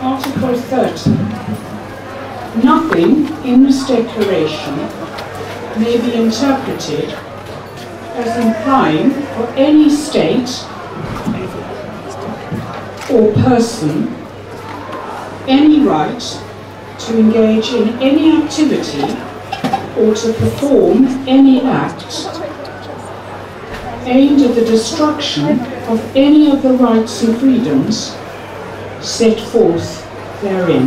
Article 30. Nothing in this declaration may be interpreted as implying for any state or person any right to engage in any activity or to perform any act aimed at the destruction of any of the rights and freedoms set forth therein.